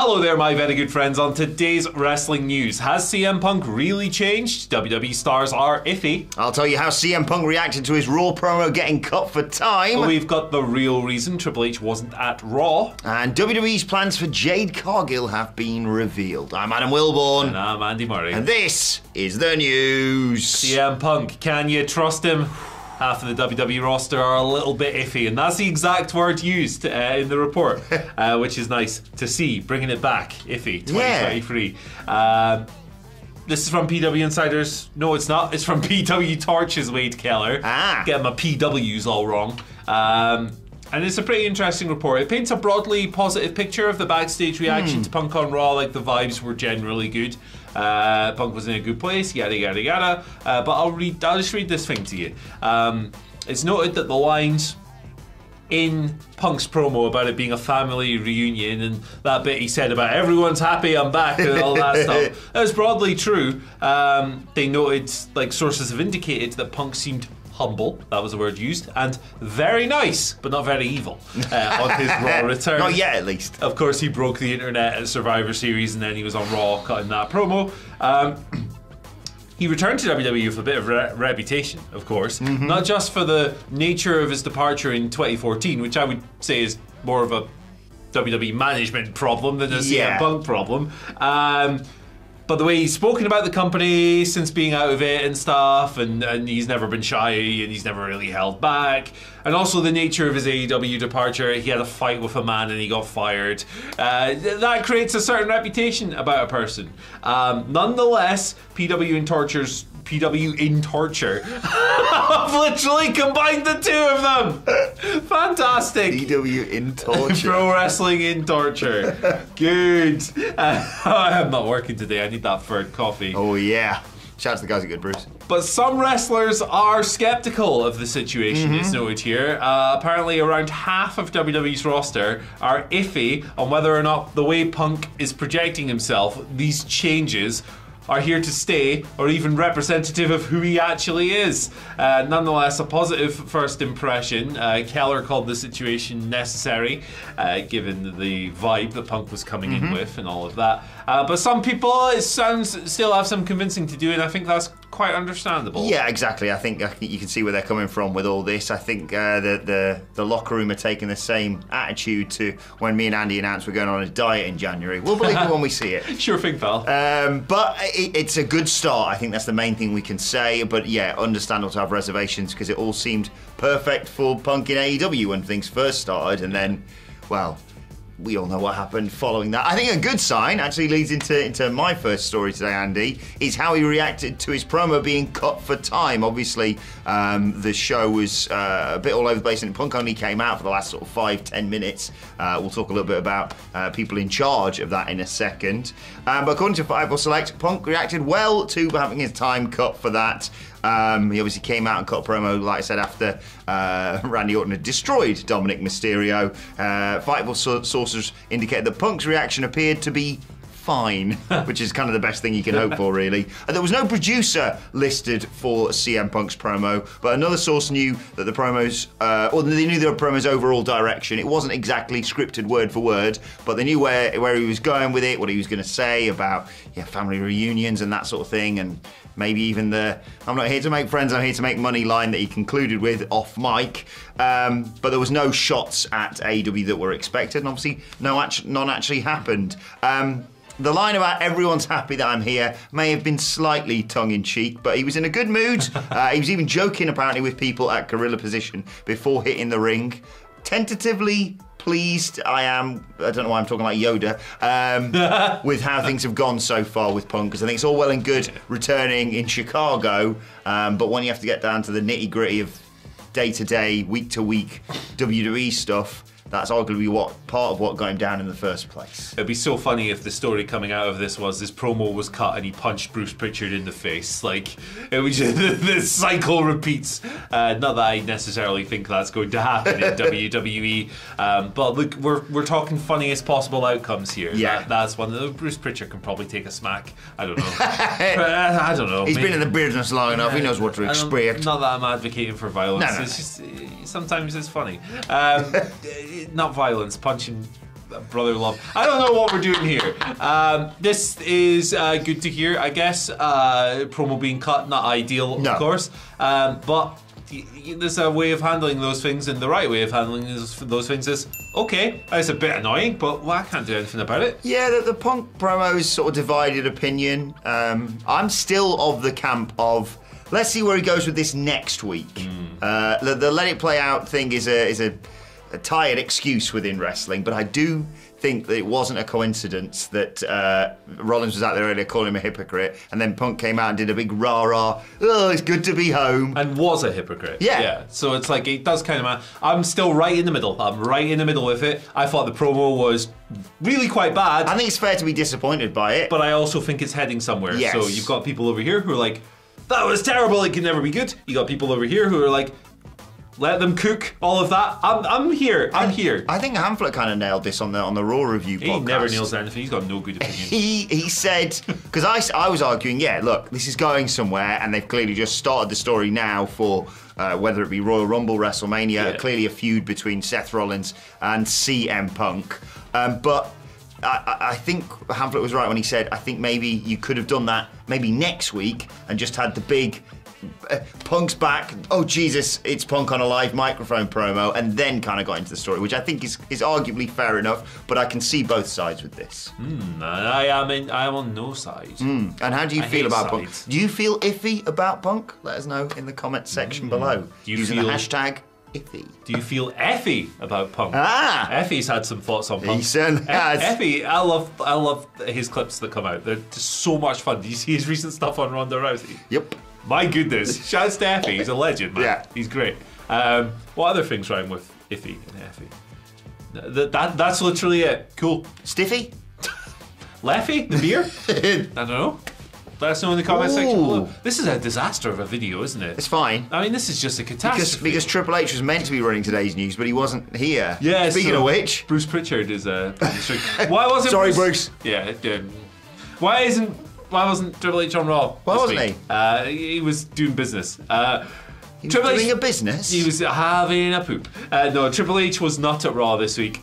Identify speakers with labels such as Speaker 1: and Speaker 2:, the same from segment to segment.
Speaker 1: Hello there, my very good friends. On today's wrestling news, has CM Punk really changed? WWE stars are iffy.
Speaker 2: I'll tell you how CM Punk reacted to his Raw promo getting cut for time.
Speaker 1: We've got the real reason Triple H wasn't at Raw.
Speaker 2: And WWE's plans for Jade Cargill have been revealed. I'm Adam Wilborn.
Speaker 1: And I'm Andy Murray.
Speaker 2: And this is the news.
Speaker 1: CM Punk, can you trust him? Half of the WWE roster are a little bit iffy, and that's the exact word used uh, in the report, uh, which is nice to see. Bringing it back, iffy 2023. Yeah. Um, this is from PW Insiders. No, it's not. It's from PW Torch's Wade Keller.
Speaker 2: Ah.
Speaker 1: Getting my PWs all wrong. Um, and it's a pretty interesting report. It paints a broadly positive picture of the backstage reaction mm. to Punk on Raw. Like the vibes were generally good. Uh, Punk was in a good place, yada yada yada. Uh, but I'll read. I'll just read this thing to you. Um, it's noted that the lines in Punk's promo about it being a family reunion and that bit he said about everyone's happy I'm back and all that stuff. That was broadly true. Um, they noted, like sources have indicated, that Punk seemed humble, that was the word used, and very nice, but not very evil uh, on his Raw return.
Speaker 2: Not yet, at least.
Speaker 1: Of course, he broke the internet at Survivor Series, and then he was on Raw cutting that promo. Um, he returned to WWE with a bit of re- reputation, of course, mm-hmm. not just for the nature of his departure in 2014, which I would say is more of a WWE management problem than a yeah. CM Punk problem. Um, but the way he's spoken about the company since being out of it and stuff, and, and he's never been shy and he's never really held back. And also the nature of his AEW departure, he had a fight with a man and he got fired. Uh, that creates a certain reputation about a person. Um, nonetheless, PW and Torture's PW in torture. I've literally combined the two of them. Fantastic.
Speaker 2: PW in torture.
Speaker 1: Pro wrestling in torture. Good. Uh, I'm not working today. I need that third coffee.
Speaker 2: Oh yeah. Shout out to the guys at Good Bruce.
Speaker 1: But some wrestlers are skeptical of the situation, mm-hmm. it's noted here. Uh, apparently, around half of WWE's roster are iffy on whether or not the way Punk is projecting himself, these changes, are here to stay or even representative of who he actually is. Uh, nonetheless, a positive first impression. Uh, Keller called the situation necessary, uh, given the vibe that Punk was coming mm-hmm. in with and all of that. Uh, but some people, it sounds, still have some convincing to do, and I think that's quite understandable.
Speaker 2: Yeah, exactly. I think, I think you can see where they're coming from with all this. I think uh, the, the the locker room are taking the same attitude to when me and Andy announced we're going on a diet in January. We'll believe it when we see it.
Speaker 1: Sure thing, pal.
Speaker 2: Um, but it, it's a good start. I think that's the main thing we can say. But yeah, understandable to have reservations because it all seemed perfect for Punk in AEW when things first started, and then, well, we all know what happened following that. I think a good sign actually leads into, into my first story today, Andy, is how he reacted to his promo being cut for time. Obviously, um, the show was uh, a bit all over the place, and Punk only came out for the last sort of five, ten minutes. Uh, we'll talk a little bit about uh, people in charge of that in a second. Um, but according to Fightful Select, Punk reacted well to having his time cut for that. Um, he obviously came out and cut a promo, like I said, after uh, Randy Orton had destroyed Dominik Mysterio. Uh, Fightful sources indicate that Punk's reaction appeared to be fine, which is kind of the best thing you can hope for, really. And there was no producer listed for CM Punk's promo, but another source knew that the promos, uh, or they knew the promo's overall direction. It wasn't exactly scripted word for word, but they knew where where he was going with it, what he was going to say about yeah family reunions and that sort of thing, and maybe even the "I'm not here to make friends, I'm here to make money" line that he concluded with off mic. Um, but there was no shots at AEW that were expected, and obviously no none actually happened. Um, the line about everyone's happy that I'm here may have been slightly tongue in cheek, but he was in a good mood. Uh, he was even joking apparently with people at gorilla position before hitting the ring. Tentatively pleased I am, I don't know why I'm talking like Yoda, um, with how things have gone so far with Punk, because I think it's all well and good returning in Chicago, um, but when you have to get down to the nitty gritty of day to day, week to week WWE stuff, that's arguably what part of what got him down in the first place.
Speaker 1: It'd be so funny if the story coming out of this was this promo was cut and he punched Bruce Pritchard in the face. Like it was just, the, cycle repeats. Uh, not that I necessarily think that's going to happen in WWE, um, but look, we're we're talking funniest possible outcomes here.
Speaker 2: Yeah,
Speaker 1: that, that's one. Uh, Bruce Pritchard can probably take a smack. I don't know. uh, I don't know.
Speaker 2: He's maybe. been in the business long enough. He knows what to expect.
Speaker 1: Not that I'm advocating for violence. No, no. It's just sometimes it's funny. Um, not violence, punching brother love. I don't know what we're doing here. Um, this is uh, good to hear, I guess. Uh, promo being cut, not ideal,
Speaker 2: No.
Speaker 1: of course. Um, but y- y- there's a way of handling those things, and the right way of handling those, those things is okay. It's a bit annoying, but well, I can't do anything about it.
Speaker 2: Yeah, the, the punk promo is sort of divided opinion. Um, I'm still of the camp of let's see where he goes with this next week. Uh, the, the let it play out thing is a is a, a tired excuse within wrestling, but I do think that it wasn't a coincidence that uh, Rollins was out there earlier calling him a hypocrite, and then Punk came out and did a big rah rah. Oh, it's good to be home.
Speaker 1: and was a hypocrite.
Speaker 2: Yeah.
Speaker 1: yeah. So it's like it does kind of. matter. I'm still right in the middle. I'm right in the middle with it. I thought the promo was really quite bad,
Speaker 2: I think it's fair to be disappointed by it.
Speaker 1: but I also think it's heading somewhere.
Speaker 2: Yes.
Speaker 1: So you've got people over here who are like, "That was terrible. It can never be good." You got people over here who are like, "Let them cook." All of that. I'm, I'm here. I'm here.
Speaker 2: I think Hamflett kind of nailed this on the on the Raw review
Speaker 1: he
Speaker 2: podcast.
Speaker 1: never nails anything. He's got no good opinion.
Speaker 2: he he said because I, I was arguing yeah look this is going somewhere and they've clearly just started the story now for uh, whether it be Royal Rumble WrestleMania
Speaker 1: Yeah.
Speaker 2: clearly a feud between Seth Rollins and CM Punk um, but I, I- think Hamflett was right when he said I think maybe you could have done that maybe next week and just had the big Punk's back. Oh Jesus, it's Punk on a live microphone promo, and then kind of got into the story, which I think is is arguably fair enough. But I can see both sides with this.
Speaker 1: And I am in, I am on no side.
Speaker 2: And how do you
Speaker 1: I
Speaker 2: feel about Punk? Do you feel iffy about Punk? Let us know in the comment section below
Speaker 1: Mm. Do you
Speaker 2: using the
Speaker 1: feel-
Speaker 2: hashtag iffy.
Speaker 1: Do you feel Effie about Punk?
Speaker 2: Ah!
Speaker 1: Effy's had some thoughts on Punk.
Speaker 2: certainly
Speaker 1: E-
Speaker 2: has.
Speaker 1: Effy, I love, I love his clips that come out. They're just so much fun. Do you see his recent stuff on Ronda Rousey?
Speaker 2: Yep.
Speaker 1: My goodness, shouts to Effy. He's a legend, man.
Speaker 2: Yeah.
Speaker 1: he's great. Um, what other things rhyme with Iffy and effy? Th- that, that's literally it. Cool.
Speaker 2: Stiffy?
Speaker 1: Leffy, the beer? I don't know. Let us know in the comment section
Speaker 2: Ooh.
Speaker 1: below. This is a disaster of a video, isn't it?
Speaker 2: It's fine.
Speaker 1: I mean, this is just a
Speaker 2: Because,
Speaker 1: catastrophe.
Speaker 2: because Triple H was meant to be running today's news, but he wasn't here.
Speaker 1: Yeah.
Speaker 2: Speaking
Speaker 1: so
Speaker 2: of which,
Speaker 1: Bruce Pritchard is uh, the street. Why wasn't
Speaker 2: Sorry, Bruce.
Speaker 1: Yeah. um, why isn't why wasn't Triple H on Raw?
Speaker 2: Why wasn't
Speaker 1: week?
Speaker 2: he?
Speaker 1: Uh, he was doing business. Uh,
Speaker 2: he was
Speaker 1: Triple
Speaker 2: doing
Speaker 1: H,
Speaker 2: a business.
Speaker 1: he was having a poop. Uh, no, Triple H was not at Raw this week.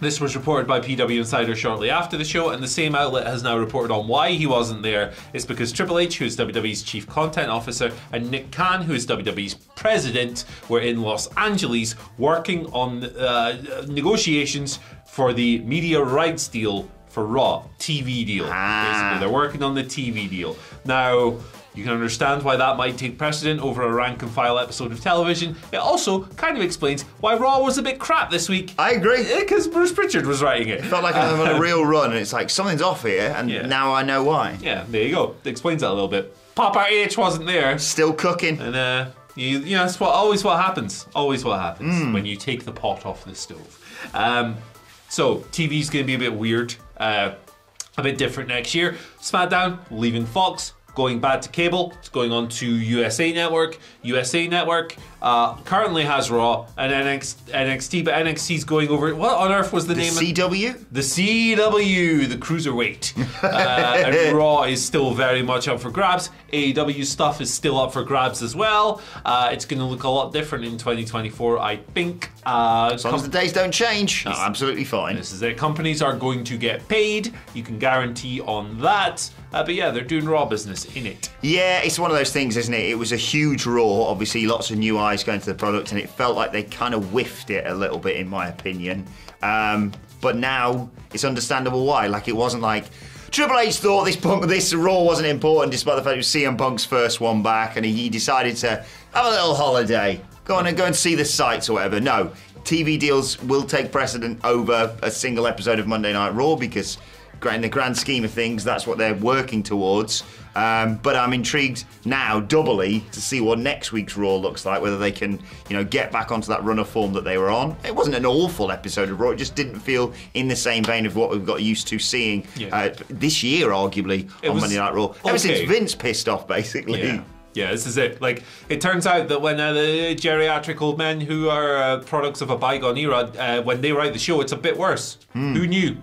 Speaker 1: This was reported by PW Insider shortly after the show, and the same outlet has now reported on why he wasn't there. It's because Triple H, who is WWE's chief content officer, and Nick Khan, who is WWE's president, were in Los Angeles working on uh, negotiations for the media rights deal for Raw TV deal.
Speaker 2: Ah.
Speaker 1: Basically, they're working on the TV deal now. You can understand why that might take precedent over a rank and file episode of television. It also kind of explains why Raw was a bit crap this week.
Speaker 2: I agree.
Speaker 1: Because Bruce Pritchard was writing it.
Speaker 2: Felt like I'm on a real run, and it's like something's off here, and
Speaker 1: Yeah.
Speaker 2: now I know why.
Speaker 1: Yeah, there you go. It explains that a little bit. Papa H wasn't there,
Speaker 2: Still cooking.
Speaker 1: and uh, you, you know, that's what always what happens. Always what happens when you take the pot off the stove. Um, so TV's going to be a bit weird, uh, a bit different next year. SmackDown leaving Fox. Going back to cable, it's going on to USA Network. USA Network uh, currently has Raw and NXT, NXT, but NXT's going over. What on earth was the,
Speaker 2: The
Speaker 1: name? of
Speaker 2: CW?
Speaker 1: the CW, the cruiserweight, uh, and Raw is still very much up for grabs. AEW stuff is still up for grabs as well. Uh, it's going to look a lot different in 2024, I think. Uh,
Speaker 2: As long as the days don't change, no, absolutely fine.
Speaker 1: this is it. Companies are going to get paid. You can guarantee on that. Uh, but yeah, they're doing Raw business in it.
Speaker 2: Yeah, it's one of those things, isn't it? It was a huge Raw, obviously, lots of new eyes going to the product, and it felt like they kind of whiffed it a little bit, in my opinion. Um, but now it's understandable why. Like, it wasn't like. Triple H thought this punk, this Raw wasn't important, despite the fact it was CM Punk's first one back, and he, he decided to have a little holiday, go on and go and see the sights or whatever. No, TV deals will take precedent over a single episode of Monday Night Raw because in the grand scheme of things, that's what they're working towards. Um, but I'm intrigued now, doubly, to see what next week's Raw looks like. Whether they can, you know, get back onto that run of form that they were on. It wasn't an awful episode of Raw. It just didn't feel in the same vein of what we've got used to seeing
Speaker 1: Yeah.
Speaker 2: uh, this year, arguably
Speaker 1: It
Speaker 2: on Monday Night Raw. Ever since. Vince pissed off, basically.
Speaker 1: Yeah. Yeah, this is it. Like, it turns out that when uh, the geriatric old men who are uh, products of a bygone era, uh, when they write the show, it's a bit worse. Who knew?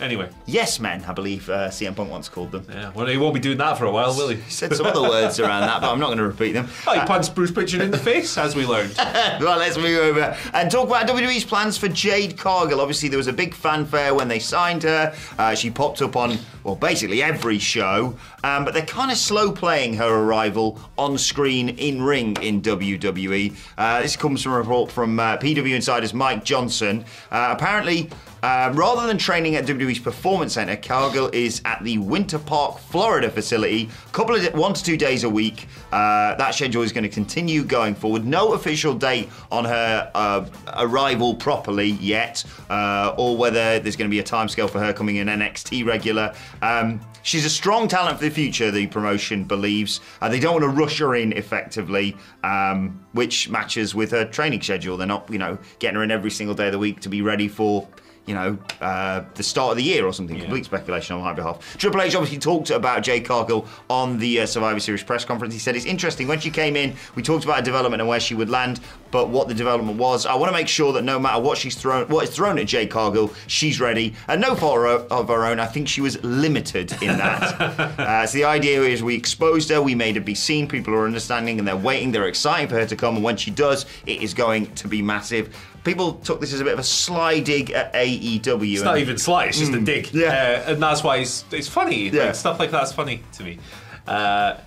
Speaker 1: Anyway,
Speaker 2: Yes Men, I believe uh, CM Punk once called them.
Speaker 1: yeah. Well, he won't be doing that for a while, will he?
Speaker 2: He said some other words around that, but I'm not going to repeat them.
Speaker 1: Oh, he punched Bruce Pritchard in the face, as we learned.
Speaker 2: well, let's move over and talk about WWE's plans for Jade Cargill. Obviously, there was a big fanfare when they signed her. Uh, she popped up on, well, basically every show, um, but they're kind of slow playing her arrival on screen in ring in WWE. Uh, this comes from a report from uh, PW Insider's Mike Johnson. Uh, apparently, uh, rather than training at WWE's Performance Center, Cargill is at the Winter Park, Florida facility, couple of one to two days a week. Uh, that schedule is going to continue going forward. No official date on her uh, arrival properly yet, uh, or whether there's going to be a timescale for her coming in NXT regular. Um, She's a strong talent for the future, the promotion believes. Uh, they don't want to rush her in effectively, um, which matches with her training schedule. They're not, you know, getting her in every single day of the week to be ready for you know, uh, the start of the year or something. Complete speculation on my behalf. Triple H obviously talked about Jay Cargill on the uh, Survivor Series press conference. He said it's interesting. When she came in, we talked about her development and where she would land, but what the development was. I want to make sure that no matter what she's thrown, what is thrown at Jay Cargill, she's ready. And no fault of her own. I think she was limited in that. uh, so the idea is we exposed her, we made her be seen. People are understanding and they're waiting. They're excited for her to come, and when she does, it is going to be massive people took this as a bit of a sly dig at AEW.
Speaker 1: It's not even sly, it's just a dig.
Speaker 2: Mm. yeah.
Speaker 1: Uh, and that's why it's, it's funny.
Speaker 2: Yeah.
Speaker 1: Like, stuff like that's funny to me. Uh,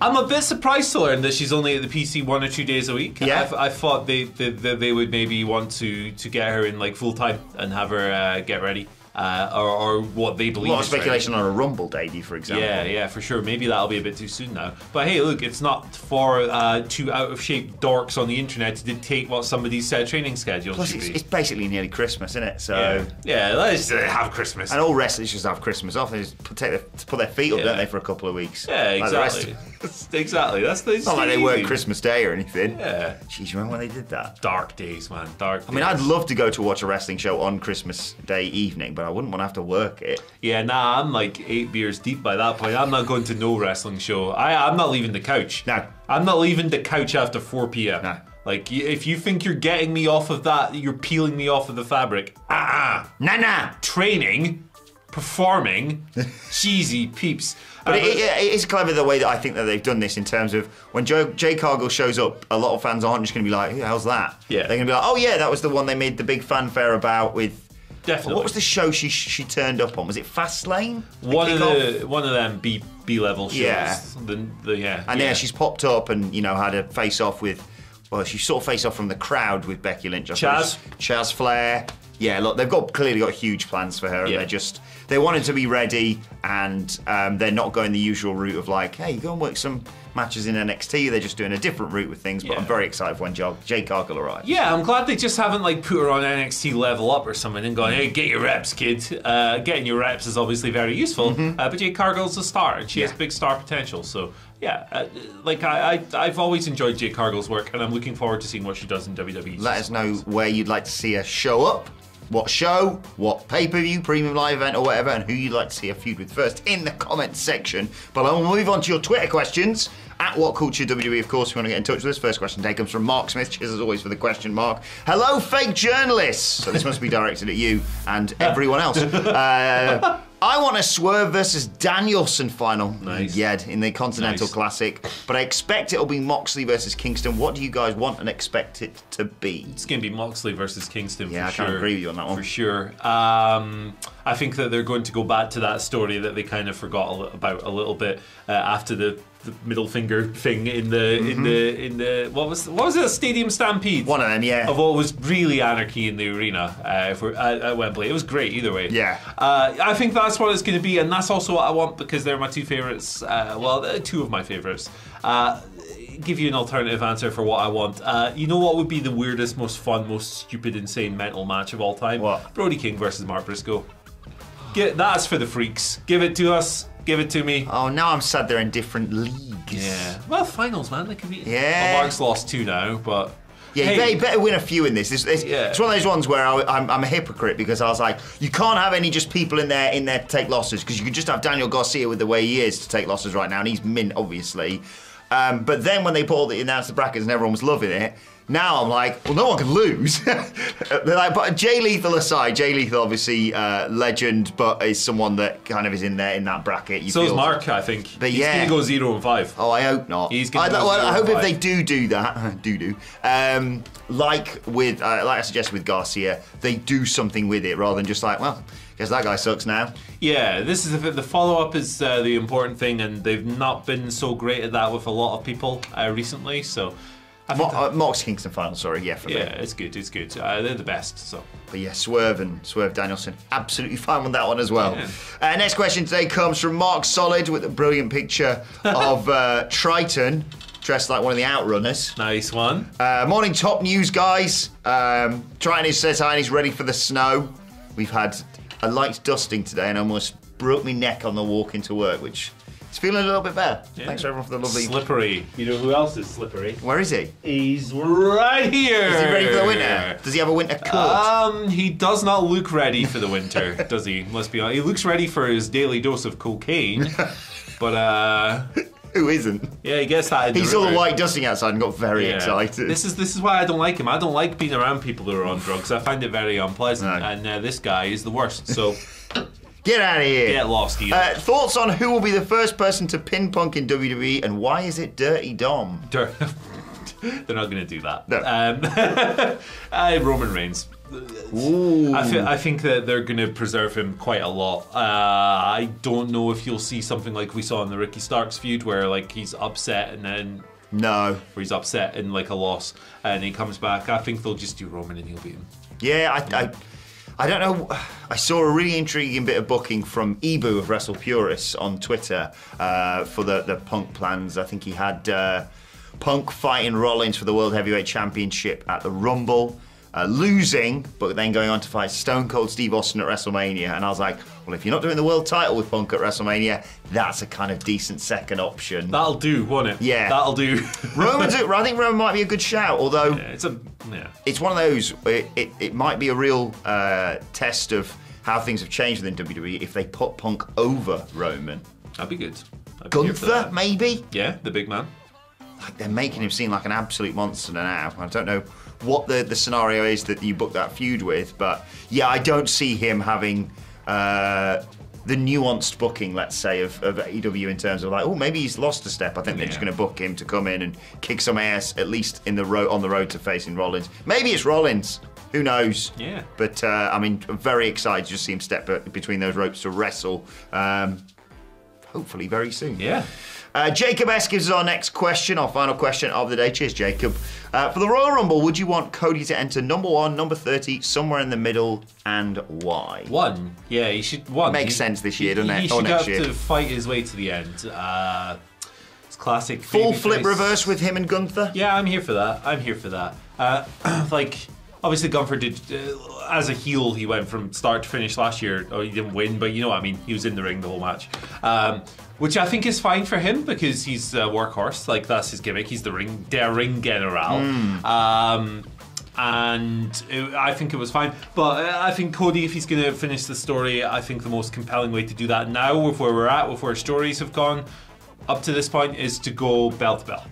Speaker 1: I'm a bit surprised to learn that she's only at the PC one or two days a week.
Speaker 2: Yeah.
Speaker 1: I, I thought they, they, they they would maybe want to, to get her in like full time and have her uh, get ready. Uh, or, or what they believe.
Speaker 2: a lot of speculation on a Rumble debut, for example.
Speaker 1: Yeah, yeah, for sure. Maybe that'll be a bit too soon now. But hey, look, it's not for uh, two out of shape dorks on the internet to dictate what somebody's uh, training schedule
Speaker 2: Plus,
Speaker 1: should
Speaker 2: it's,
Speaker 1: be.
Speaker 2: it's basically nearly Christmas, isn't it? So.
Speaker 1: yeah. yeah, let's have Christmas.
Speaker 2: And all wrestlers just have Christmas off. They just put, their, put their feet up,
Speaker 1: Yeah.
Speaker 2: don't they, for a couple of weeks?
Speaker 1: Yeah,
Speaker 2: Like
Speaker 1: exactly.
Speaker 2: of-
Speaker 1: exactly. That's the.
Speaker 2: It's not like they work Christmas Day or anything.
Speaker 1: Yeah.
Speaker 2: Jeez, you remember when they did that?
Speaker 1: Dark days, man. Dark.
Speaker 2: I mean, I'd love to go to watch a wrestling show on Christmas Day evening, but I wouldn't want to have to work it.
Speaker 1: Yeah, nah. I'm like eight beers deep by that point. I'm not going to no wrestling show. I, I'm not leaving the couch.
Speaker 2: No.
Speaker 1: I'm not leaving the couch after 4 p.m.
Speaker 2: No.
Speaker 1: Like, if you think you're getting me off of that, you're peeling me off of the fabric. Ah.
Speaker 2: Nah, nah.
Speaker 1: Training, performing, cheesy peeps.
Speaker 2: But it, it, it is clever the way that I think that they've done this in terms of when Joe, Jay Cargill shows up, a lot of fans aren't just going to be like, "Who the hell's that?"
Speaker 1: Yeah.
Speaker 2: They're going to be like, "Oh yeah, that was the one they made the big fanfare about with."
Speaker 1: Definitely.
Speaker 2: What was the show she she turned up on? Was it Fastlane?
Speaker 1: One of the one of them B B level shows.
Speaker 2: Yeah.
Speaker 1: The, the yeah.
Speaker 2: And
Speaker 1: yeah.
Speaker 2: yeah, she's popped up and you know had a face off with, well, she sort of face off from the crowd with Becky Lynch. I
Speaker 1: Chaz?
Speaker 2: Chaz Flair. Yeah, look, they've got clearly got huge plans for her, and
Speaker 1: Yeah.
Speaker 2: they're just they wanted to be ready, and um, they're not going the usual route of like, hey, go and work some matches in NXT. They're just doing a different route with things. But
Speaker 1: Yeah.
Speaker 2: I'm very excited for when Jay Cargill arrives.
Speaker 1: Yeah, I'm glad they just haven't like put her on NXT level up or something and gone, hey, get your reps, kid. Uh, getting your reps is obviously very useful, uh, but Jade Cargill's a star and she has
Speaker 2: Mm-hmm.
Speaker 1: Big star potential. So yeah, uh, like I, I, I've always enjoyed Jade Cargill's work, and I'm looking forward to seeing what she does in. WWE.
Speaker 2: Let us know where you'd like to see her show up, what show, what pay per view, premium live event, or whatever, and who you'd like to see a feud with first in the comments section below. And we'll move on to your Twitter questions. At What Culture WWE, of course, if you want to get in touch with us. First question today comes from Mark Smith. Cheers as always for the question, Mark. Hello, fake journalists. So this must be directed at you and everyone else. Uh, I want a Swerve versus Danielson final.
Speaker 1: Nice.
Speaker 2: Yeah, in the Continental
Speaker 1: Nice.
Speaker 2: Classic. But I expect it'll be Moxley versus Kingston. What do you guys want and expect it to be?
Speaker 1: It's going to be Moxley versus Kingston
Speaker 2: Yeah, I can't agree with you on that one.
Speaker 1: For sure. Um, I think that they're going to go back to that story that they kind of forgot about a little bit uh, after the, the middle finger thing in the in the in the what was what was it? A stadium stampede.
Speaker 2: Mm-hmm. One of them, yeah.
Speaker 1: Of what was really anarchy in the arena uh, for at, at Wembley. It was great either way.
Speaker 2: Yeah.
Speaker 1: Uh, I think that's what it's going to be, and that's also what I want because they're my two favorites. Uh, well, they're two of my favorites. Uh, give you an alternative answer for what I want. Uh, you know what would be the weirdest, most fun, most stupid, insane mental match of all time?
Speaker 2: What?
Speaker 1: Brody King versus Mark Briscoe. Get, that's for the freaks. Give it to us. Give it to me.
Speaker 2: Oh, now I'm sad they're in different leagues.
Speaker 1: Yeah. Well, finals, man. They could be.
Speaker 2: Yeah.
Speaker 1: Well, Mark's lost two now, but.
Speaker 2: Yeah, you
Speaker 1: Hey,
Speaker 2: better, you better win a few in this. It's, it's,
Speaker 1: Yeah.
Speaker 2: it's one of those ones where I, I'm, I'm a hypocrite because I was like, you can't have any just people in there in there to take losses because you could just have Daniel Garcia with the way he is to take losses right now, and he's mint, obviously. Um, but then when they pulled the announced the brackets and everyone was loving it, Now I'm like, well, no one can lose. They're like, but Jay Lethal aside, Jay Lethal obviously uh, legend, but is someone that kind of is in there in that bracket. You
Speaker 1: So is Mark, I think.
Speaker 2: But
Speaker 1: He's
Speaker 2: yeah.
Speaker 1: going to go zero and five.
Speaker 2: Oh, I hope not.
Speaker 1: He's gonna
Speaker 2: I,
Speaker 1: go
Speaker 2: well, I hope if they do do that, do do, um, like with uh, like I suggested with Garcia, they do something with it rather than just like, well, guess that guy sucks now.
Speaker 1: Yeah, this is the, the follow up is uh, the important thing, and they've not been so great at that with a lot of people uh, recently. So, I
Speaker 2: Mo- uh, Mox Kingston final, sorry, yeah, for
Speaker 1: yeah,
Speaker 2: me.
Speaker 1: it's good. It's good. Uh, they're the best. So,
Speaker 2: But yeah, Swerve and Swerve Danielson, absolutely fine with that one as well.
Speaker 1: Yeah.
Speaker 2: Uh, next question today comes from Mark Solid with a brilliant picture of uh, Triton dressed like one of the Outrunners.
Speaker 1: nice one.
Speaker 2: Uh, morning top news, guys. Um, Triton is set hi and he's ready for the snow. We've had a liked dusting today and almost broke my neck on the walk into work, which is feeling a little bit better.
Speaker 1: Yeah.
Speaker 2: Thanks everyone for the lovely.
Speaker 1: Slippery. You know who else is slippery?
Speaker 2: Where is he?
Speaker 1: He's right here.
Speaker 2: Is he ready for the winter? Does he have a winter coat?
Speaker 1: Um, he does not look ready for the winter, does he? Let's be honest. He looks ready for his daily dose of cocaine, but uh,
Speaker 2: Who isn't?
Speaker 1: yeah, he gets that. In
Speaker 2: He saw the light dusting outside and got very
Speaker 1: Yeah.
Speaker 2: excited.
Speaker 1: This is this is why I don't like him. I don't like being around people who are on drugs. I find it very unpleasant,
Speaker 2: No.
Speaker 1: and uh, this guy is the worst. So
Speaker 2: Get out of here.
Speaker 1: get lost.
Speaker 2: Uh, thoughts on who will be the first person to pin Punk in WWE and why is it Dirty Dom?
Speaker 1: They're not going to do that.
Speaker 2: No.
Speaker 1: Um, uh, Roman Reigns.
Speaker 2: Ooh.
Speaker 1: I, thi- I think that they're going to preserve him quite a lot. Uh, I don't know if you'll see something like we saw in the Ricky Starks feud, where like he's upset and then
Speaker 2: No.
Speaker 1: where he's upset and like a loss and he comes back. I think they'll just do Roman and he'll beat him.
Speaker 2: Yeah, I, I, I don't know. I saw a really intriguing bit of booking from Ebu of Wrestle Purists on Twitter uh, for the, the Punk plans. I think he had uh, Punk fighting Rollins for the World Heavyweight Championship at the Rumble. Uh, losing, but then going on to fight Stone Cold Steve Austin at WrestleMania. And I was like, well, if you're not doing the world title with Punk at WrestleMania, that's a kind of decent second option.
Speaker 1: That'll do, won't it?
Speaker 2: Yeah.
Speaker 1: That'll do.
Speaker 2: Roman's, I think Roman might be a good shout, although
Speaker 1: Yeah, it's a yeah.
Speaker 2: it's one of those. It, it, it might be a real uh, test of how things have changed within WWE if they put Punk over Roman.
Speaker 1: That'd be good. I'd
Speaker 2: Gunther,
Speaker 1: that.
Speaker 2: maybe.
Speaker 1: Yeah, the big man.
Speaker 2: Like they're making him seem like an absolute monster now. I don't know what the, the scenario is that you book that feud with, but yeah, I don't see him having. Uh, the nuanced booking, let's say, of, of AEW in terms of like, oh, maybe he's lost a step. I think they're just going to book him to come in and kick some ass, at least in the road on the road to facing Rollins. Maybe it's Rollins. Who knows?
Speaker 1: Yeah.
Speaker 2: But uh, I mean, very excited to just see him step between those ropes to wrestle. Um, hopefully, very soon.
Speaker 1: Yeah.
Speaker 2: Uh, Jacob S gives us our next question, our final question of the day. Cheers, Jacob. Uh, for the Royal Rumble, would you want Cody to enter number one, number 30, somewhere in the middle, and why?
Speaker 1: One. Yeah, he should one.
Speaker 2: Makes
Speaker 1: He-
Speaker 2: sense this year,
Speaker 1: he-
Speaker 2: doesn't it?
Speaker 1: He
Speaker 2: Or
Speaker 1: should
Speaker 2: next
Speaker 1: have
Speaker 2: year.
Speaker 1: to fight his way to the end. Uh, it's classic.
Speaker 2: Full flip reverse with him and Gunther?
Speaker 1: Yeah, I'm here for that. I'm here for that. Uh, like, obviously, Gunther did uh, as a heel. He went from start to finish last year. Oh, he didn't win, but you know what I mean. He was in the ring the whole match, um, which I think is fine for him because he's a workhorse. Like that's his gimmick. He's the ring, der ring general. Um, and it, I think it was fine. But I think Cody, if he's going to finish the story, I think the most compelling way to do that now, with where we're at, with where stories have gone up to this point, is to go bell to bell.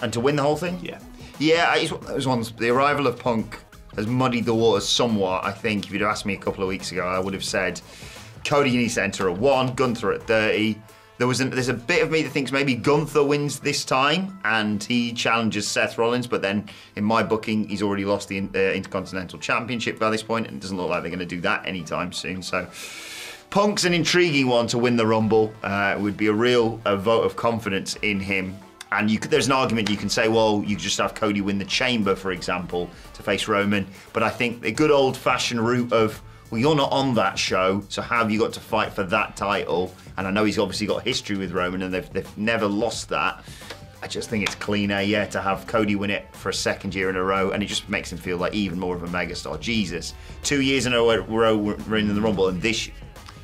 Speaker 2: And to win the whole thing?
Speaker 1: Yeah.
Speaker 2: Yeah, of those ones. The arrival of Punk has muddied the waters somewhat. I think if you'd asked me a couple of weeks ago, I would have said Cody needs to enter at one, Gunther at thirty. There was an, there's a bit of me that thinks maybe Gunther wins this time and he challenges Seth Rollins, but then in my booking, he's already lost the uh, Intercontinental Championship by this point, and it doesn't look like they're going to do that anytime soon. So. Punk's an intriguing one to win the Rumble. Uh, it would be a real uh vote of confidence in him. And you could, there's an argument you can say, well, you just have Cody win the Chamber, for example, to face Roman. But I think the good old-fashioned route of, well, you're not on that show, so how have you got to fight for that title? And I know he's obviously got history with Roman, and they've, they've never lost that. I just think it's cleaner, yeah, to have Cody win it for a second year in a row, and it just makes him feel like even more of a megastar. Jesus, two years in a row we're in the Rumble, and this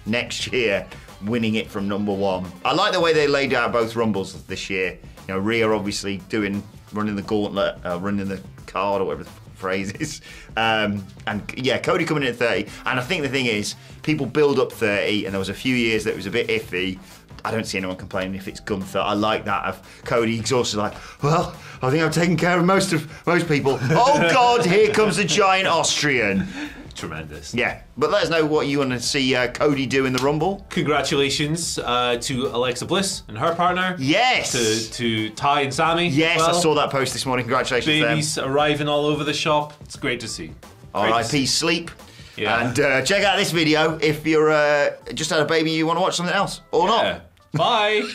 Speaker 2: next year winning it from number one. I like the way they laid out both Rumbles this year. You know, Rhea obviously doing running the gauntlet, uh, running the card or whatever the phrase is. Um, and yeah, Cody coming in at 30. And I think the thing is, people build up 30, and there was a few years that it was a bit iffy. I don't see anyone complaining if it's Gunther. I like that of Cody exhausted, like, well, I think I've taken care of most of most people. oh God, here comes the giant Austrian.
Speaker 1: Tremendous.
Speaker 2: Yeah, but let us know what you want to see uh, Cody do in the Rumble.
Speaker 1: Congratulations uh, to Alexa Bliss and her partner.
Speaker 2: Yes.
Speaker 1: To, to Ty and Sammy.
Speaker 2: Yes,
Speaker 1: well.
Speaker 2: I saw that post this morning. Congratulations.
Speaker 1: Babies arriving all over the shop. It's great to see.
Speaker 2: R.I.P. Sleep.
Speaker 1: Yeah.
Speaker 2: And uh, check out this video if you're uh, just had a baby you want to watch something else or not.
Speaker 1: Bye.